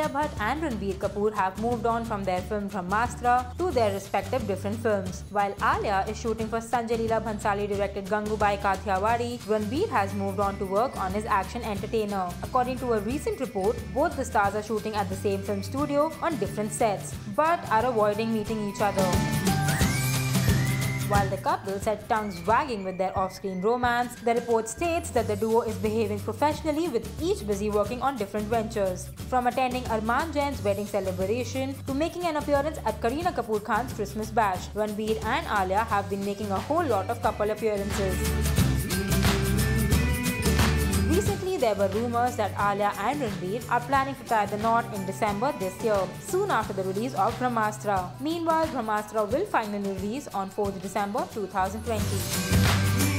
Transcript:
Alia Bhatt and Ranbir Kapoor have moved on from their film Brahmastra to their respective different films. While Alia is shooting for Sanjay Leela Bhansali directed Gangubai Kathiawadi, Ranbir has moved on to work on his action entertainer. According to a recent report, both the stars are shooting at the same film studio on different sets, but are avoiding meeting each other. While the couple said tongues wagging with their off-screen romance, the report states that the duo is behaving professionally with each busy working on different ventures. From attending Armaan Jain's wedding celebration to making an appearance at Kareena Kapoor Khan's Christmas bash, Ranbir and Alia have been making a whole lot of couple appearances. There were rumors that Alia and Ranbir are planning to tie the knot in December this year, soon after the release of Brahmastra. Meanwhile, Brahmastra will finally release on 4th December 2020.